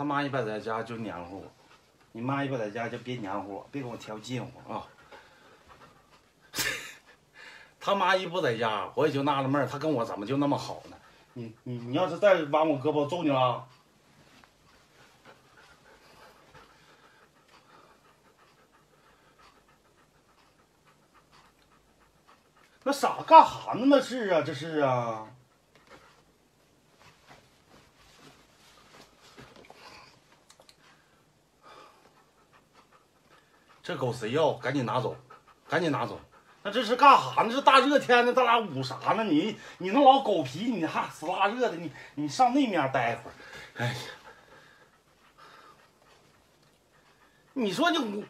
他妈一般在家就黏糊我，你妈一般在家就别黏糊我，别跟我挑近乎啊。他妈一不在家，我也就纳了闷儿，他跟我怎么就那么好呢？你你你要是再挽我胳膊，我揍你了。那傻干哈呢？那是啊，这是啊。这狗谁要？赶紧拿走，赶紧拿走。那这是干哈呢？这大热天的，咱俩捂啥呢？你你那老狗皮，你还死拉热的，你你上那面待会儿。哎呀，你说你捂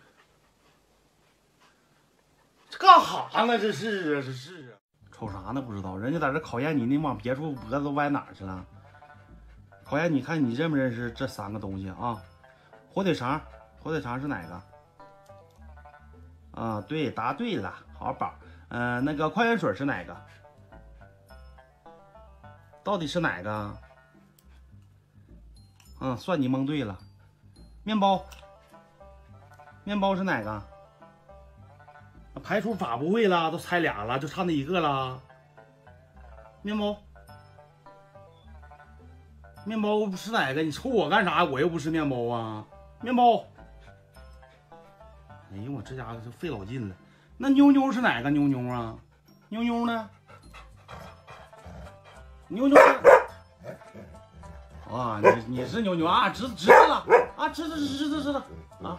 这干哈呢？这是啊，这是啊。瞅啥呢？不知道，人家在这考验你，你往别处脖子都歪哪儿去了？考验你看你认不认识这三个东西啊？火腿肠，火腿肠是哪个？啊，对，答对了，好宝。嗯、那个矿泉水是哪个？到底是哪个？嗯，算你蒙对了。面包，面包是哪个？排除法不会了，都猜俩了，就差那一个了。面包，面包是哪个？你瞅我干啥？我又不是面包啊！面包。哎呦，我这家伙就费老劲了。那妞妞是哪个妞妞啊？妞妞呢？妞妞呢啊，你你是妞妞啊？知知道了啊，知道知道知道啊。